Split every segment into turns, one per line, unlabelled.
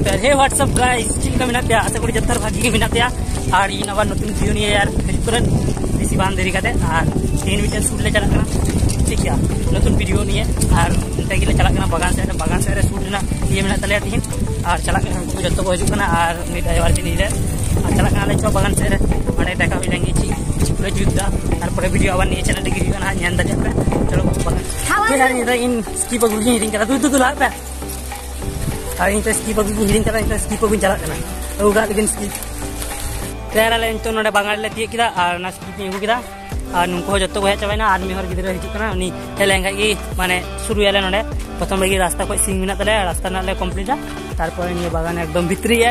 Doctor ಹೇ WhatsApp guys ಚಿಕ್ಕ ಮಿನತ್ಯ ಆಸೆ ಕೊಡಿ ಜತ್ತರ್ ಭಾಗಿಗೆ ಮಿನತ್ಯ আর ইন আবার নতুন ভিডিও নিয়ে আর ফেরিত করেন বেশি বান দেরি কাতে আর তিন মিটার শুট লে চালাক না ঠিক আছে নতুন ভিডিও নিয়ে আর অন্তে গেলে চালাক না বাগান সাইড বাগান সাইড শুট না ইয়ে মিনা তালে তিন আর চালাক না উনকু যত কো হিজুক না আর উনি ড্রাইভার দিন ইলে আর চালাক না লে চ বাগান সাইড মানে দেখা হই লাগি চি পুরো যুদ্ধা তারপরে ভিডিও আবার নিয়ে চ্যানেল দিকে না নিয়ান দা যাবে চলো বাগান খাওয়া ইন স্কিপ গুলি হিরিং করা তুই তো লাভ ᱟᱨ ᱤᱧ ᱛᱚ ᱥᱠᱤᱯ ᱟᱹᱜᱩᱧ ᱦᱤᱲᱤᱧ ᱠᱟᱫᱟ ᱤᱧ ᱛᱚ ᱥᱠᱤᱯ ᱟᱹᱜᱩᱧ ᱪᱟᱞᱟᱜ ᱠᱟᱱᱟ ᱟᱹᱜᱩ ᱠᱟᱜ ᱞᱟᱹᱜᱤᱫ ᱥᱠᱤᱯ ᱛᱮᱭᱟᱨ ᱟᱞᱮ ᱱᱤᱛᱚᱜ ᱱᱚᱰᱮ ᱵᱟᱝᱟᱲ ᱞᱮ ᱛᱤᱭᱟᱹᱜ ᱠᱮᱫᱟ ᱟᱨ ᱚᱱᱟ ᱥᱠᱤᱯ ᱤᱧ ᱟᱹᱜᱩ ᱠᱮᱫᱟ ᱟᱨ ᱱᱩᱠᱩ ᱦᱚᱸ ᱡᱚᱛᱚ ᱠᱚ ᱦᱮᱡ ᱪᱟᱵᱟᱭᱱᱟ ᱟᱨ ᱢᱤᱫ ᱦᱚᱲ ᱜᱤᱫᱽᱨᱟᱹ ᱦᱤᱡᱩᱜ ᱠᱟᱱᱟ ᱩᱱᱤ ᱦᱮᱡ ᱞᱮᱱᱠᱷᱟᱡ ᱜᱮ ᱢᱟᱱᱮ ᱥᱩᱨᱩᱭᱟᱞᱮ ᱱᱚᱰᱮ ᱯᱨᱚᱛᱷᱚᱢ ᱨᱮᱜᱮ ᱨᱟᱥᱛᱟ ᱠᱷᱚᱡ ᱥᱤᱝ ᱢᱮᱱᱟᱜ ᱛᱟᱞᱮᱭᱟ ᱨᱟᱥᱛᱟ ᱨᱮᱱᱟᱜ ᱞᱮ ᱠᱚᱢᱯᱞᱤᱴᱟ ᱛᱟᱨᱯᱚᱨᱮ ᱱᱤᱭᱟᱹ ᱵᱟᱜᱟᱱ ᱮᱠᱫᱚᱢ ᱵᱷᱤᱛᱨᱤ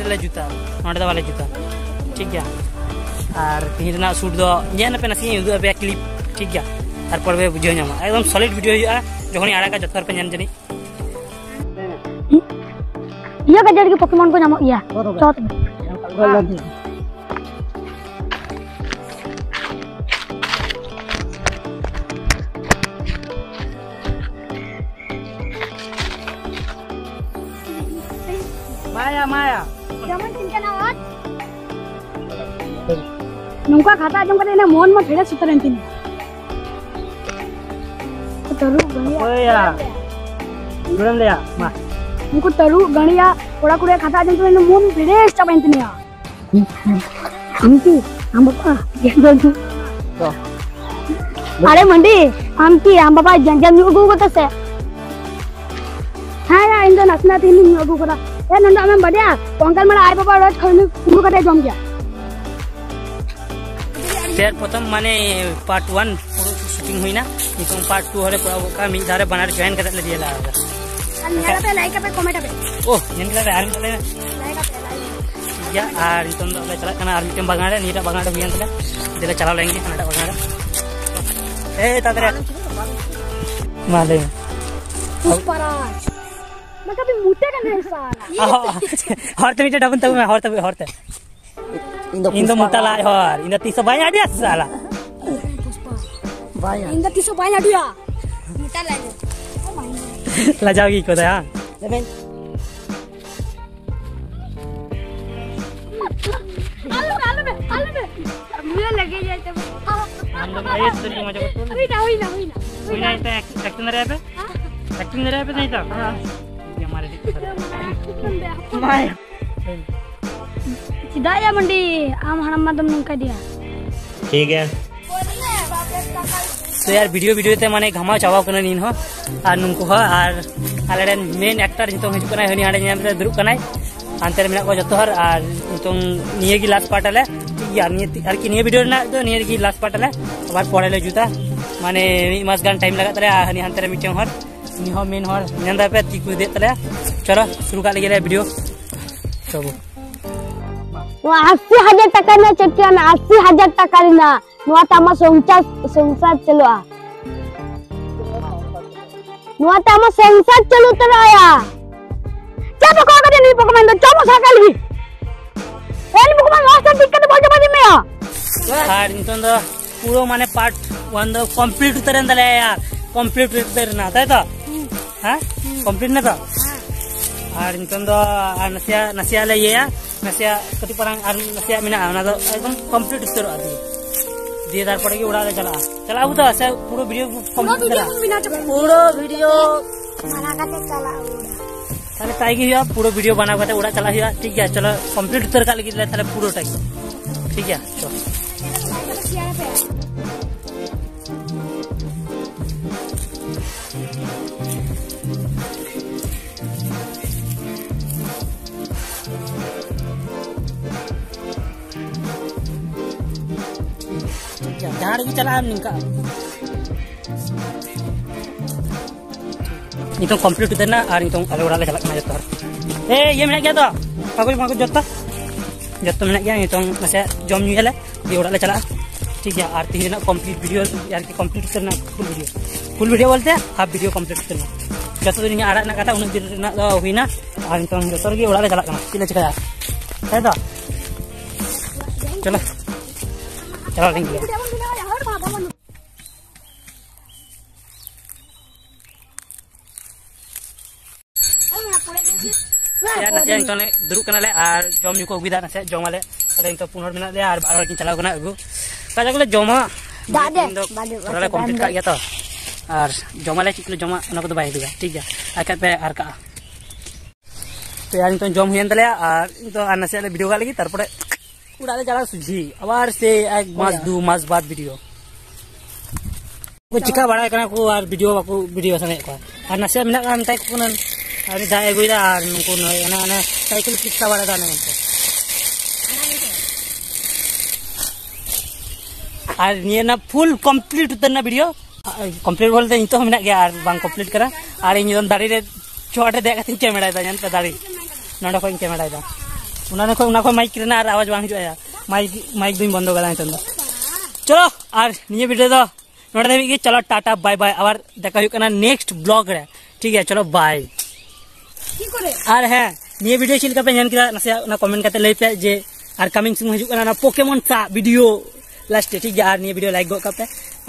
ᱨᱮᱞᱮ ᱡᱩᱛᱟ ᱱᱚᱰᱮ ᱫᱚ ᱵᱟᱞᱮ ᱡᱩᱛᱟ ᱴᱷᱤᱠ ᱜᱮᱭᱟ ᱟᱨ ᱛᱤᱦᱤᱧ ᱨᱮᱱᱟᱜ ᱥᱩᱴ ᱫᱚ ᱧᱮᱞ ᱯᱮ ᱱᱟᱥᱮᱧ ᱩᱫᱩᱜ ᱟᱯᱮᱭᱟ ᱠᱞᱤᱯ ᱴᱷᱤᱠ ᱜᱮᱭᱟ ᱛᱟᱨᱯᱚᱨ ᱯᱮ ᱵᱩᱡᱷᱟᱹᱣ ᱧᱟᱢᱟ ᱮᱠᱫᱚᱢ ᱥᱚᱞᱤᱰ भिडियो ᱦᱩᱭᱩᱜᱼᱟ ᱡᱚᱠᱷᱚᱱᱤᱧ ᱟᱲᱟᱜᱟ ᱡᱚᱛᱚ ᱦᱚᱲ ᱯᱮ ᱧᱮᱞ ᱡᱟᱹᱱᱤᱡ
Hmm? iya kan gak jadi pokemon gue nyamuk? Iya. Cowok temen
gue lagi.
Maya maya.
Jaman cincin awat Nungka kata aja kan ini mohon mau beda suter nanti nih. Terus Oh ya.
Belum deh mas.
मुको तरु गणिया कोड़ा कुड़िया खाता जंतु ने मुम fresh चपंत ने aunty हम बापा ये तो गंतु हाँ।
अरे मंडी आंटी हम बापा जंजन नुगु को तसे
हाँ या हाँ, इंदो नसना तीन नुगु को ए नंदा हम बडिया कोंकल मरा आई बापा रोज खनु कुंगु कटे जम गया फिर
प्रथम माने पार्ट 1 शूटिंग हुई ना। ये तो पार्ट 2 हरे पूरा का मिधारे बनार बना जॉइन कर ले दिया
nyala
oh yang kita itu untuk karena ada ni kita dia cakap lagi tak ada.
Tahu
Indo Indo banyak banyak.
Dia. Dia.
इंदा तिसो बाय आडुया मुटा लागे लजाओगी को दया
Lemen.
आलू आलू में आलू में मुझे लगे जाए तो हम लोग ये तो की मज़ा करते हुई ना हुई ना हुई ना कोई नहीं
तो एक्टिंग दे रहे पे एक्टिंग दे रहे पे नहीं था हाँ ये हमारे दिक्कत
Maya. सीधा या मंडी आम हरम मदम नंका दिया
ठीक है
तो यार वीडियो वीडियो ते माने घमा चावा कने निन हो। आर नुंकु हो, आर आलेडन मेन एक्टर जितो हिजु कने हनी हाडे नेम ते दुरु कने आंतर मेना को जतो हर, आर जितो निये की लास्ट पार्ट आले। यार निये आर की निये वीडियो ना तो निये की लास्ट पार्ट आले। अबार पडे ले जुता। माने मी मास गन टाइम लगा तले हनी हांतर मिटे हो नि हो मेन हो नंदा पे तिकु दे तले चलो, शुरू कर लेगे वीडियो। चलो।
वो 80000 टका ना, चटिया ना 80000 टका ना ना नुआ तमा संसार संसार चलो आ नुआ तमा संसार चलो तो आया चलो को करे नहीं पकमान दो चलो साकल ही एन पकमान वास्ता दिक्कत बोल जब में आ
আর
নিতন দো পুরো মানে পার্ট ওয়ান দো কমপ্লিট উতারেন তাহলে यार কমপ্লিট উতারে না তাই তো হ্যাঁ কমপ্লিট না তো আর নিতন দো আর নাসিয়া নাসিয়া লে ইয়া নাসিয়া কতি পারাং আর নাসিয়া মিনা না দো একদম কমপ্লিট উতারো আদি দিয়ে তারপরে কি উড়ালে চালা চালাবো তো আছে পুরো ভিডিও কমপ্লিট করা
Puro video.
তাহলে তাই কি হুয়া পুরো ভিডিও বানাও কাতে উড়া চালা হুয়া ঠিক আছে চলো কমপ্লিট উতার কালে গিয়ে তাহলে পুরোটাই ঠিক আছে চলো
Jangan lagi
అడుగు చలాం ఇంకా nitong complete na ar nitong alura le galak na jotor eh ye menak gya to pagul pagul jotta jotta menak gya nitong masa jom nyu hele di ora le chala ठीक है are तीन ना complete video यार के complete करना full video full video बोलते हैं half video complete करना जत दिन आड़ा ना काटा उन्हें दिन ना हुईना और इनका जतर के ओड़ा ले चला करना चले चला है तो
चलो चलो लेंगे ᱱᱟᱥᱮ
ᱱᱤᱛᱚᱜ ᱞᱮ ᱫᱩᱲᱩᱵ ᱠᱟᱱᱟᱞᱮ ᱟᱨ ᱡᱚᱢ ᱧᱩ ᱠᱚ ᱟᱹᱜᱩᱭᱫᱟ ᱱᱟᱥᱮ ᱡᱚᱢᱟᱞᱮ ᱟᱫᱚ ᱱᱤᱛᱚᱜ ᱯᱩᱱ ᱦᱚᱲ ᱢᱮᱱᱟᱜ ᱞᱮᱭᱟ ᱟᱨ ᱵᱟᱨ ᱦᱚᱲ ᱠᱤᱱ ᱪᱟᱞᱟᱣ ᱠᱟᱱᱟ ᱟᱹᱜᱩ ᱠᱟᱡᱟᱠ ᱞᱮ ᱡᱚᱢᱟ ᱫᱟᱜ ᱫᱚ ᱛᱷᱚᱲᱟ ᱞᱮ ᱠᱚᱢᱯᱞᱤᱴ ᱠᱟᱜ ᱜᱮᱭᱟ ᱛᱚ ᱟᱨ ᱡᱚᱢᱟᱞᱮ ᱪᱮᱫ ᱠᱚᱞᱮ ᱡᱚᱢᱟ ᱚᱱᱟ ᱠᱚᱫᱚ ᱵᱟᱭ ᱦᱤᱡᱩᱜᱼᱟ ᱴᱷᱤᱠ ᱜᱮᱭᱟ ᱟᱨ ᱠᱷᱟᱡ ᱯᱮ ᱟᱨ ᱠᱟᱜᱼᱟ ᱛᱚ ᱟᱨ ᱱᱤᱛᱚᱜ ᱡᱚᱢ ᱦᱩᱭᱮᱱ ᱛᱟᱞᱮᱭᱟ ᱟᱨ ᱱᱤᱛᱚᱜ ᱟᱨ ᱱᱟᱥᱮᱭᱟᱜ ᱞᱮ ᱵᱷᱤᱰᱤᱭᱳ ᱠᱟᱜ ᱞᱟᱹᱜᱤᱫ ᱛᱟᱨᱯᱚᱨᱮ ᱚᱲᱟᱜ ᱨᱮ ᱪᱟᱞᱟᱜ ᱥᱩᱡᱷᱤ ᱟᱵᱟᱨ ᱥᱮ ᱮᱠ ᱢᱟᱥ ᱫᱩ ᱢᱟᱥ ᱵᱟᱫ ᱵᱷᱤᱰᱤᱭᱳ ᱪᱤᱠᱟ ᱵᱟᱲᱟᱭ ᱠᱟᱱᱟ ᱠᱚ ᱟᱨ ᱵᱷᱤᱰᱤᱭᱳ ᱵᱟᱠᱚ ᱵᱷᱤᱰᱤᱭᱳ ᱥᱟᱱᱟᱭᱮᱫ ᱠᱚᱣᱟ ᱟᱨ ᱱᱟᱥᱮᱭᱟᱜ ᱢᱮᱱᱟᱜ ᱠᱟᱱᱟ ᱢᱮᱛᱟᱭ ᱠᱚ ᱠᱟᱱᱟ दा न ना ना ना फुल कंप्लीट उतना वीडियो कंप्लीट बोलते तो बांग कंप्लीट करा और इन दाड़ी कैमरा दा जानता दाड़ी नोडा को कैमरा दा उन्होंने को उन्होंने माइक ना आवाज़ बांग जो माइक माइक दुई बंद करा नितन दा चलो और निये वीडियो दो नोड़े देवी चलो टाटा बाय बाय आवर देखा करना नेक्स्ट ब्लॉग रे ठीक है ᱟᱨ ᱦᱮᱸ ᱱᱤᱭᱟᱹ ᱵᱷᱤᱰᱤᱭᱳ ᱪᱮᱫ ᱞᱮᱠᱟ ᱯᱮ ᱧᱮᱞ ᱠᱮᱫᱟ ᱱᱟᱥᱮ ᱚᱱᱟ ᱠᱚᱢᱮᱱᱴ ᱠᱟᱛᱮ ᱞᱟᱹᱭ ᱯᱮ ᱡᱮ ᱟᱨ ᱠᱟᱢᱤᱝ ᱥᱩᱢ ᱦᱤᱡᱩᱜ ᱠᱟᱱᱟ ᱚᱱᱟ ᱯᱳᱠᱮᱢᱚᱱ ᱥᱟ ᱵᱷᱤᱰᱤᱭᱳ ᱞᱟᱥᱴ ᱴᱷᱤᱠ ᱜᱮᱭᱟ ᱟᱨ ᱱᱤᱭᱟᱹ ᱵᱷᱤᱰᱤᱭᱳ ᱞᱟᱭᱤᱠ ᱜᱚᱫ ᱠᱟᱜ ᱯᱮ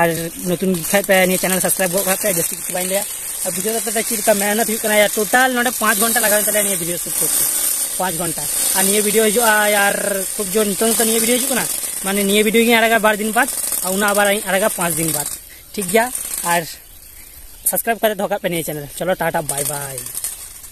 ᱟᱨ ᱱᱚᱛᱩᱱ ᱠᱷᱟᱡ ᱯᱮ ᱱᱤᱭᱟᱹ ᱪᱮᱱᱮᱞ ᱥᱟᱵᱥᱠᱨᱟᱭᱤᱵ ᱜᱚᱫ ᱠᱟᱜ ᱯᱮ ᱡᱟᱹᱥᱛᱤ ᱠᱤᱪᱷᱩ ᱵᱟᱹᱧ ᱞᱟᱹᱭᱟ ᱟᱨ ᱵᱷᱤᱰᱤᱭᱳ ᱨᱮ ᱪᱮᱫ ᱞᱮᱠᱟ ᱢᱮᱦᱱᱚᱛ ᱦᱩᱭᱩᱜ ᱠᱟᱱᱟ ᱭᱟᱨ ᱴᱳᱴᱟल ᱱᱚᱰᱮ 5 ᱜᱷᱚᱱᱴᱟ ᱞᱟᱜᱟᱣᱮᱱ ᱛᱟᱞᱮᱭᱟ ᱱᱤᱭᱟᱹ ᱵᱷᱤᱰᱤᱭᱳ ᱥᱩᱴ ᱠᱚᱨᱛᱮ 5 घंटा और ये वीडियो जो यार खूब जो नितों तो ये वीडियो हजना माने ये वीडियो गिन आड़गा 12 दिन बाद और उना आबार आड़गा 5 दिन बाद ठीक गया और सब्सक्राइब करे धोका पे नहीं चैनल चलो टाटा बाय बाय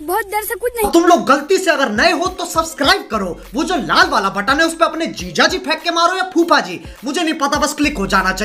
बहुत देर से कुछ नहीं।
तुम लोग गलती से अगर नए हो तो सब्सक्राइब करो। वो जो लाल वाला बटन है, उस पर अपने जीजा जी फेंक के मारो या फूफा जी मुझे नहीं पता, बस क्लिक हो जाना चाहिए।